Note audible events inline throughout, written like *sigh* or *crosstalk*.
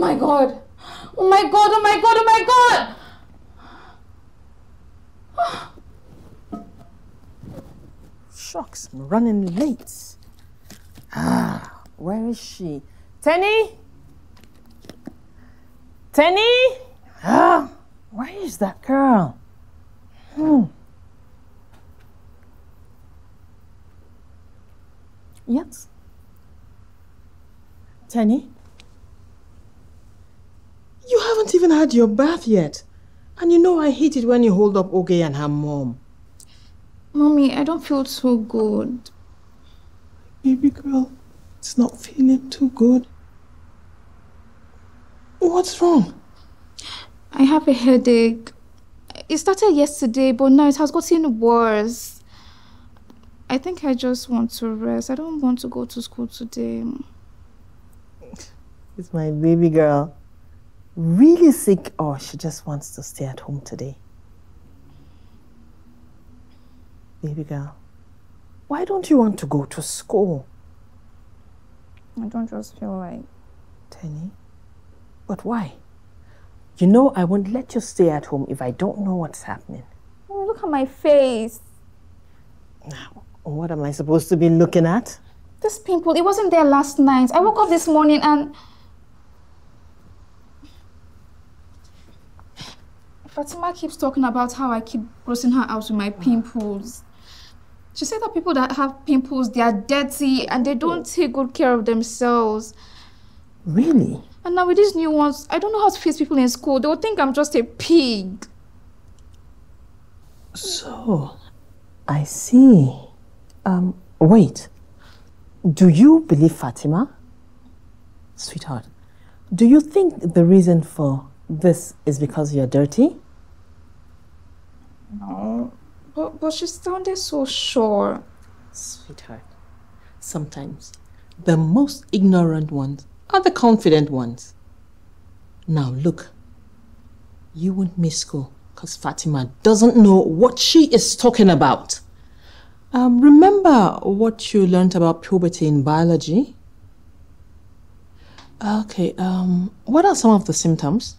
Oh my god. Oh my god, oh my god, oh my god! Shucks, I'm running late. Ah, where is she? Tenny? Tenny? Ah, where is that girl? Hmm. Yes. Tenny? You haven't even had your bath yet. And you know I hate it when you hold up Oge and her mom. Mommy, I don't feel too good. Baby girl, it's not feeling too good. What's wrong? I have a headache. It started yesterday, but now it has gotten worse. I think I just want to rest. I don't want to go to school today. It's my baby girl really sick or she just wants to stay at home today? Baby girl, why don't you want to go to school? I don't just feel like. Tenny, but why? You know I won't let you stay at home if I don't know what's happening. Oh, look at my face. Now, what am I supposed to be looking at? This pimple, it wasn't there last night. I woke up this morning and Fatima keeps talking about how I keep grossing her out with my pimples. She said that people that have pimples, they are dirty and they don't take good care of themselves. Really? And now with these new ones, I don't know how to face people in school. They will think I'm just a pig. So, I see. Um, wait. Do you believe Fatima? Sweetheart, do you think the reason for this is because you're dirty? No, but, but she sounded so sure. Sweetheart, sometimes the most ignorant ones are the confident ones. Now look, you won't miss school because Fatima doesn't know what she is talking about. Um, remember what you learned about puberty in biology? Okay, um, what are some of the symptoms?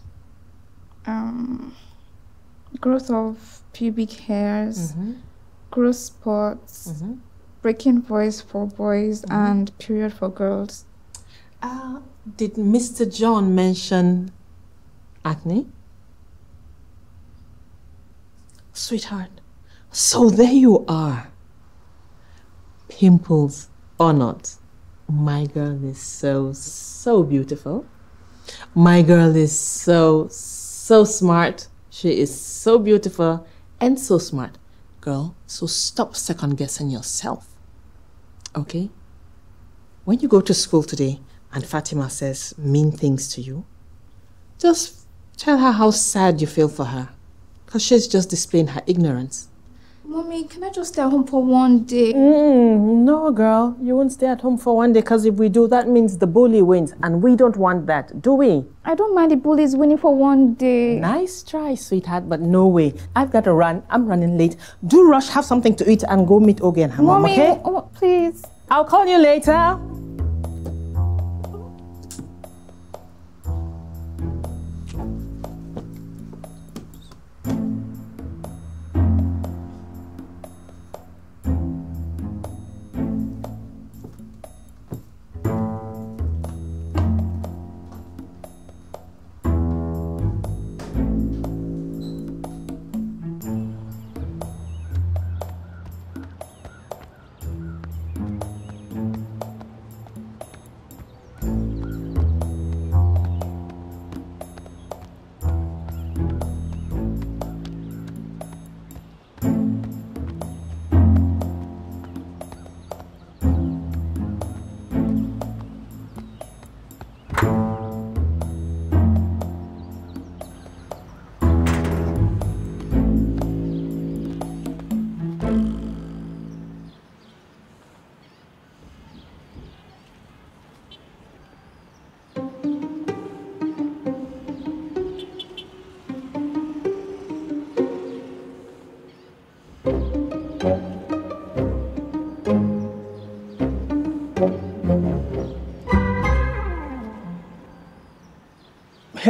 Um, growth of pubic hairs, mm-hmm. growth spots, mm-hmm. breaking voice for boys, mm-hmm. and period for girls. Uh, did Mr. John mention acne? Sweetheart, so there you are. Pimples or not, my girl is so, so beautiful. My girl is so, so smart. She is so beautiful and so smart. Girl, so stop second guessing yourself. Okay? When you go to school today and Fatima says mean things to you, just tell her how sad you feel for her. Because she's just displaying her ignorance. Mommy, can I just stay at home for one day? Mm, no, girl. You won't stay at home for one day because if we do, that means the bully wins. And we don't want that, do we? I don't mind the bullies winning for one day. Nice try, sweetheart, but no way. I've got to run. I'm running late. Do rush, have something to eat, and go meet Oge and her Mommy, mom, okay? Oh, please. I'll call you later.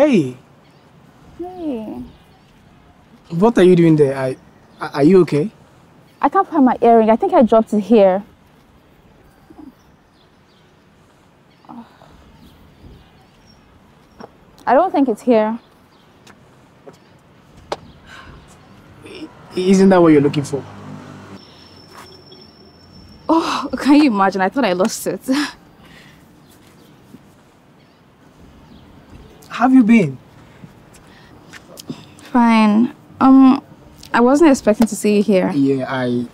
Hey. Hey. What are you doing there? I, are you okay? I can't find my earring. I think I dropped it here. I don't think it's here. Isn't that what you're looking for? Oh, can you imagine? I thought I lost it. *laughs* Have you been? Fine. Um, I wasn't expecting to see you here. Yeah, I,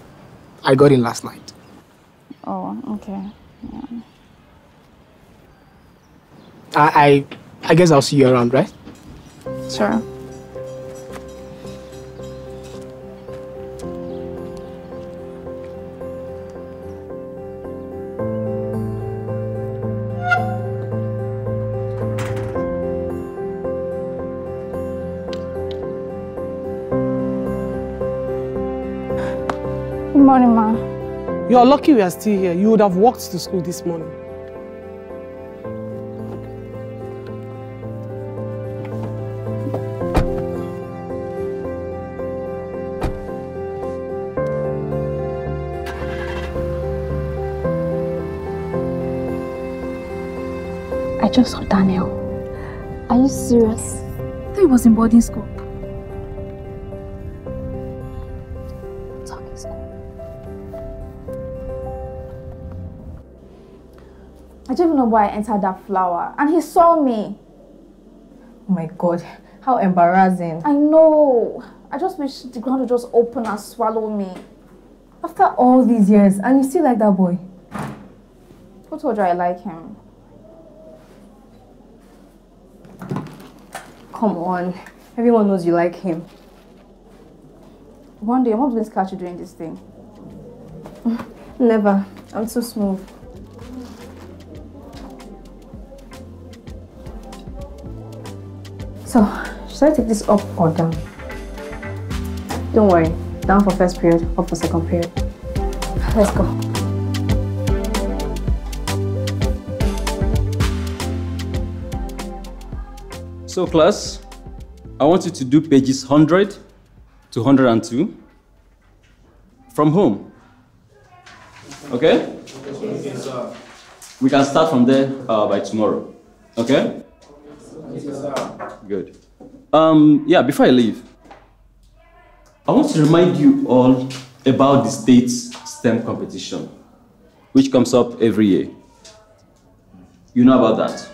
I got in last night. Oh, okay. Yeah. I, I, I guess I'll see you around, right? Sure. You're lucky we are still here. You would have walked to school this morning. I just saw Daniel. Are you serious? I thought he was in boarding school. Know why I entered that flower. And he saw me. Oh my god, how embarrassing. I know. I just wish the ground would just open and swallow me. After all these years, and you still like that boy? Who told you I like him? Come on, everyone knows you like him. One day, your mom's going to catch you doing this thing. Never. I'm too smooth. So, should I take this up or down? Don't worry. Down for first period, up for second period. Let's go. So class, I want you to do pages 100 to 102 from home. Okay? We can start from there uh, by tomorrow. Okay? Good. Um, yeah, before I leave, I want to remind you all about the state's STEM competition, which comes up every year. You know about that?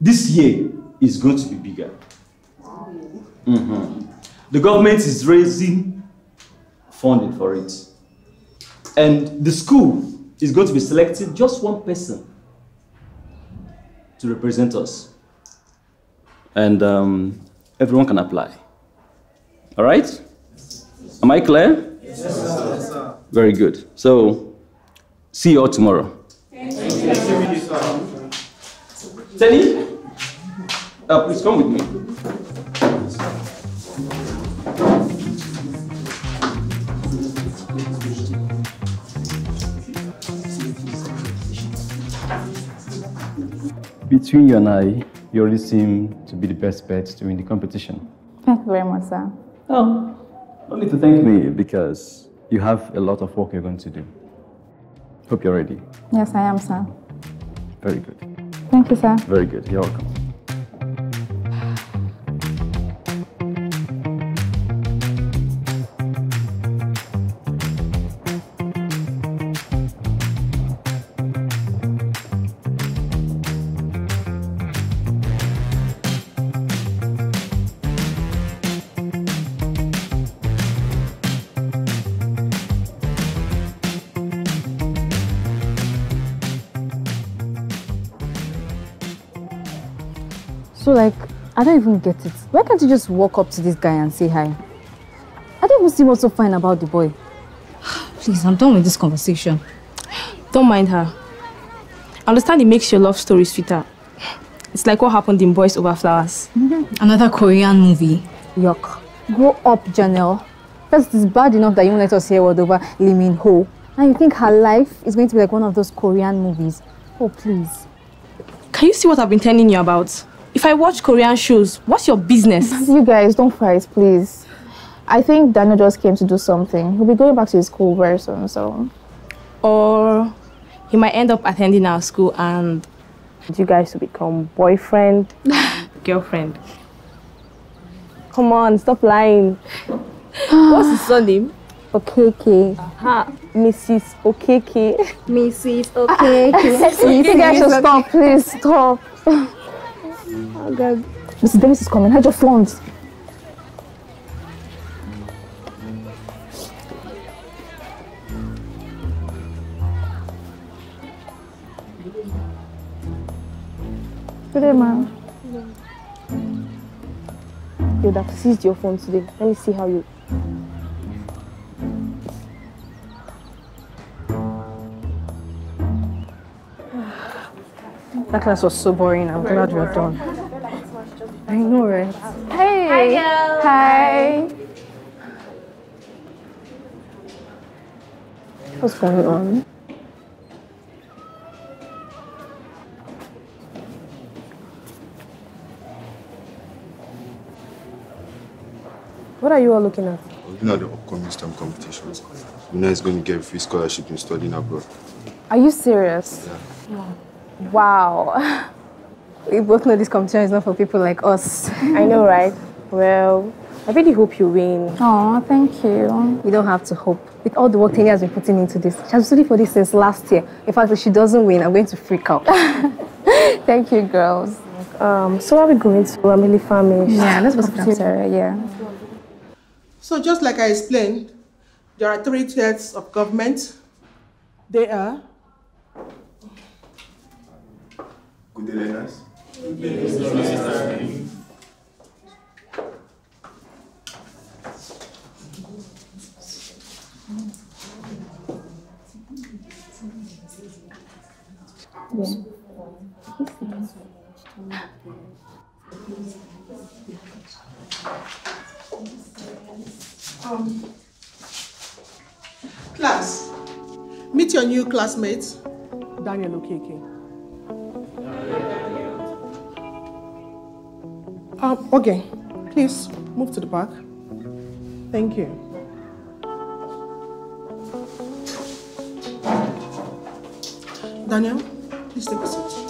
This year is going to be bigger. Mhm. The government is raising funding for it. And the school is going to be selecting just one person to represent us. And um, everyone can apply. All right? Am I clear? Yes, sir. Very good. So, see you all tomorrow. Thank Tenny, uh, please come with me. Between you and I, you already seem to be the best bet to win the competition. Thank you very much, sir. Oh, no need to thank me because you have a lot of work you're going to do. Hope you're ready. Yes, I am, sir. Very good. Thank you, sir. Very good. You're welcome. So, like, I don't even get it. Why can't you just walk up to this guy and say hi? I don't even see what's so fine about the boy. *sighs* Please, I'm done with this conversation. *sighs* Don't mind her. I understand it makes your love story sweeter. *sighs* It's like what happened in Boys Over Flowers. Mm-hmm. Another Korean movie. Yuck. Grow up, Janelle. First, it's bad enough that you let us hear word over Lee Min Ho. And you think her life is going to be like one of those Korean movies. Oh, please. Can you see what I've been telling you about? If I watch Korean shows, what's your business? *laughs* You guys, don't fight, please. I think Daniel just came to do something. He'll be going back to his school very soon, so. Or he might end up attending our school and you guys to become boyfriend, *laughs* girlfriend. Come on, stop lying. *gasps* What's his surname? Okeke. Aha. Mrs. Okeke. Mrs. Ah, *laughs* Okeke. you guys should stop, please stop. Oh. Mrs. Davis is coming. Hide your phones. Good ma'am. You would have seized your phone today. Let me see how you. *sighs* That class was so boring. I'm glad you're done. I know, right? Hey. Hi, girl. Hi. What's going on? What are you all looking at? Looking at the upcoming STEM competitions. Luna is going to get a free scholarship in studying abroad. Are you serious? Yeah. Wow. *laughs* We both know this competition is not for people like us. *laughs* I know, right? Well, I really hope you win. Oh, thank you. You don't have to hope. With all the work Tanya has been putting into this, she has been studying for this since last year. In fact, if she doesn't win, I'm going to freak out. *laughs* thank you, girls. Um, so are we going to Emily Farmish? Yeah, let's go to the cafeteria, yeah. So just like I explained, there are three tiers of government. They are Good day, learners. Um, class. Meet your new classmates. Daniel Okeke. Um, okay, please move to the back. Thank you. Daniel, please take a seat.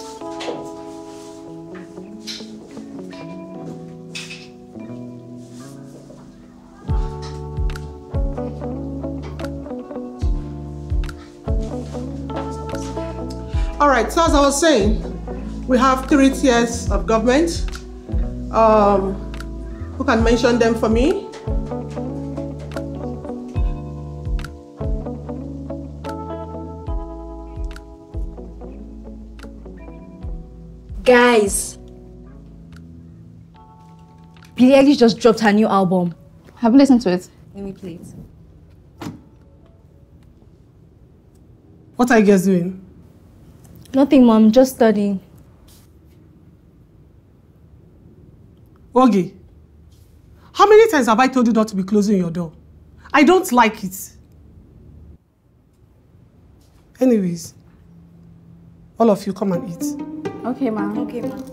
All right, so as I was saying, we have three tiers of government. Um, who can mention them for me? Guys, Billie Eilish just dropped her new album. Have you listened to it? Let me play it. What are you guys doing? Nothing, mom. Just studying. Ogie, how many times have I told you not to be closing your door? I don't like it. Anyways, all of you come and eat. Okay, ma'am. Okay, ma'am.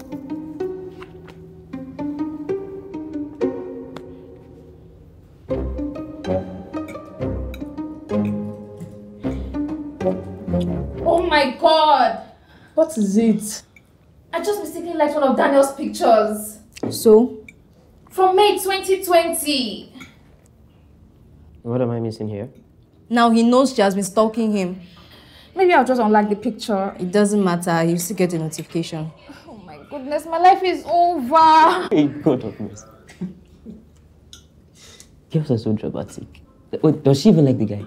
Oh my god! What is it? I just mistakenly liked one of Daniel's pictures. So? From May 2020. What am I missing here? Now he knows she has been stalking him. Maybe I'll just unlike the picture. It doesn't matter. You still get a notification. Oh my goodness, my life is over. Hey, God of mercy. Girls are so dramatic. Wait, does she even like the guy?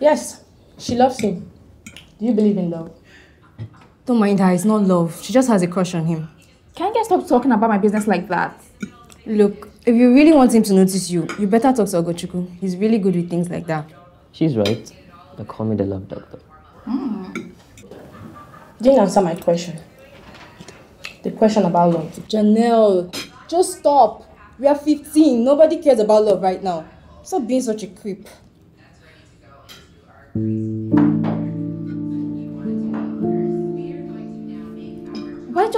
Yes, she loves him. Do you believe in love? Don't mind her. It's not love. She just has a crush on him. Can you guys stop talking about my business like that? Look, if you really want him to notice you, you better talk to Ogochukwu. He's really good with things like that. She's right. But call me the love doctor. Didn't hmm. answer my question. The question about love. Janelle, just stop. We are 15. Nobody cares about love right now. Stop being such a creep.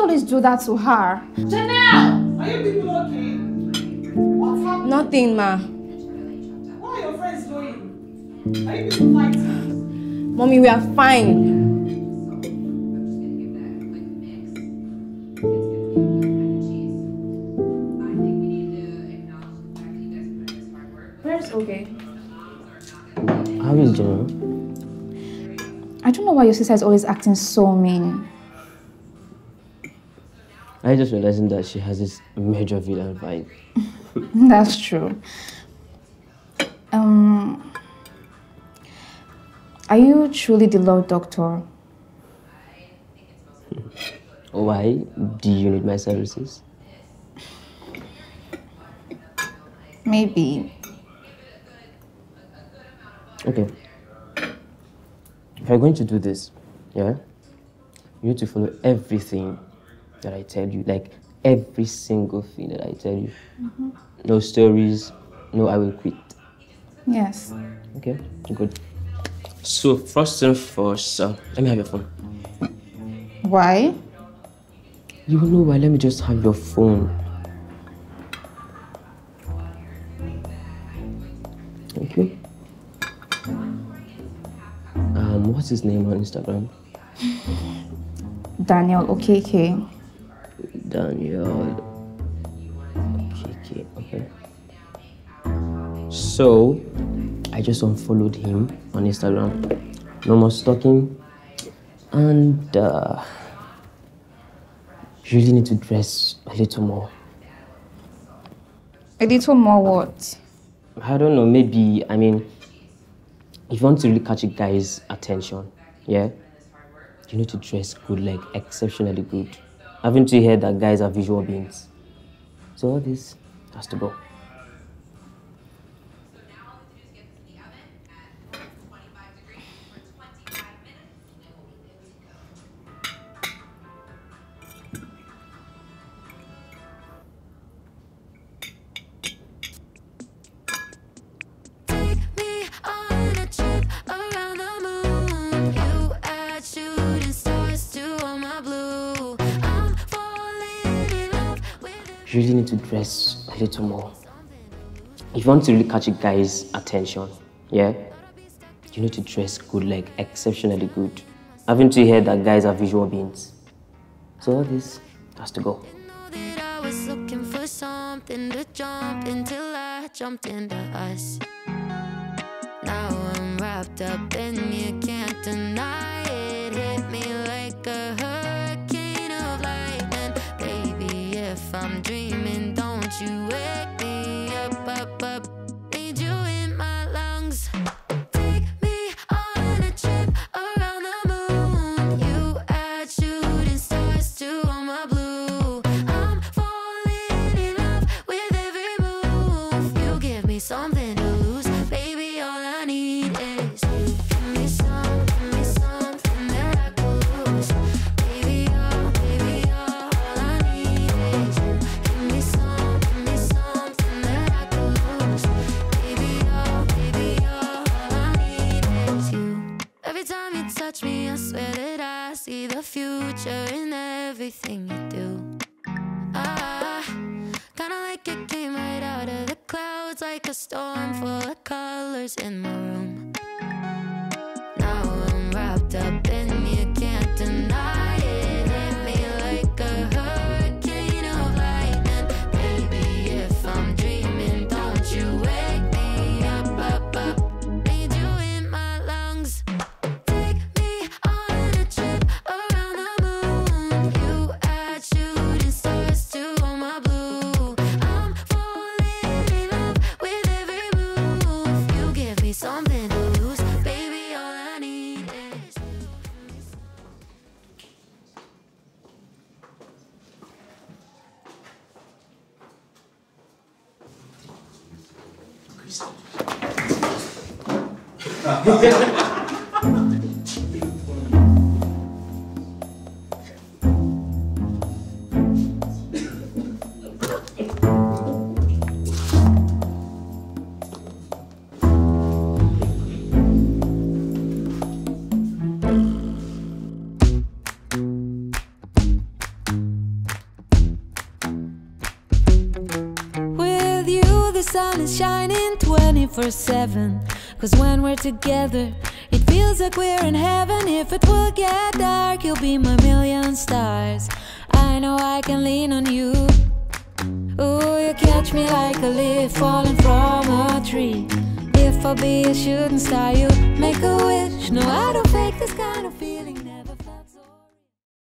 Always do that to her? Janelle! Are you people okay? What's happening? Nothing, ma. What are your friends doing? Are you people fighting? Mommy, we are fine. Where's okay? How is General? I don't know why your sister is always acting so mean. I just realizing that she has this major villain vibe. *laughs* That's true. Um, are you truly the Lord Doctor? Why do you need my services? Maybe. Okay. If you're going to do this, yeah, you need to follow everything that I tell you, like every single thing that I tell you. Mhm. No stories, no I will quit. Yes. Okay, good. So first and first, uh, let me have your phone. Why? You know why? Let me just have your phone. You. Um, what's his name on Instagram? Daniel Okeke. Daniel. Okay, okay. So, I just unfollowed him on Instagram. No more stalking. And uh, you really need to dress a little more. A little more what? I don't know, maybe, I mean, if you want to really catch a guy's attention, yeah, you need to dress good, like exceptionally good. Haven't you heard that guys are visual beings? So all this has to go. Little more. If you want to really catch a guy's attention, yeah, you need to dress good, like exceptionally good. Haven't you heard that guys are visual beings? So all this has to go. something to jump until I jumped into us. Now I'm wrapped up and you can't deny something to lose, baby. All I need is. Give me some, give me something that I could lose, baby. Baby, all I need is you. Give me give me something that I lose, baby. Baby, all I need is you. Every time you touch me, I swear that I see the future in everything you do. Clouds, like a storm full of colors in my room. Now I'm wrapped up 24 7. Cause when we're together, it feels like we're in heaven. If it will get dark, you'll be my million stars. I know I can lean on you. Ooh, you catch me like a leaf falling from a tree. If I be a shooting star, you make a wish. No, I don't fake this kind of feeling.